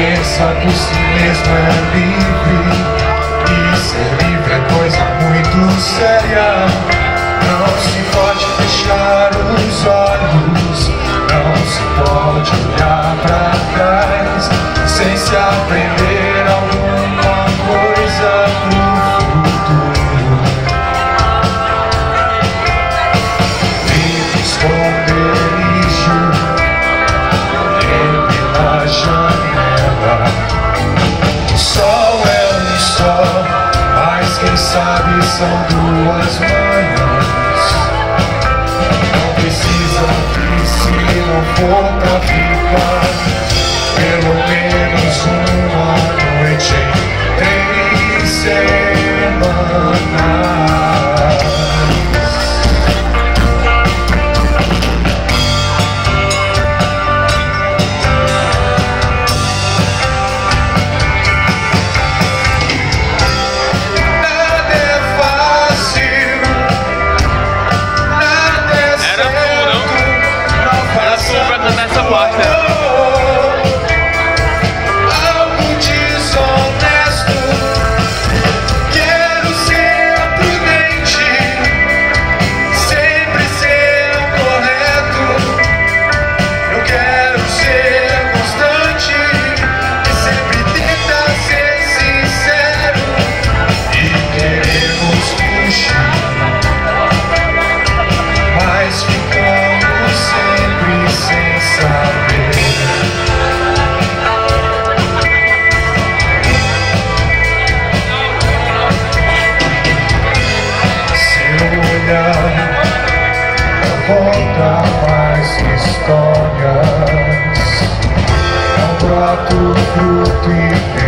Pensa por si mesmo é livre. E ser livre é coisa muito séria. Não se pode fechar os olhos. Não se pode sabe são duas manhãs. Não precisa vir se não for pra ficar. parte, né? histórias É um prato, fruto e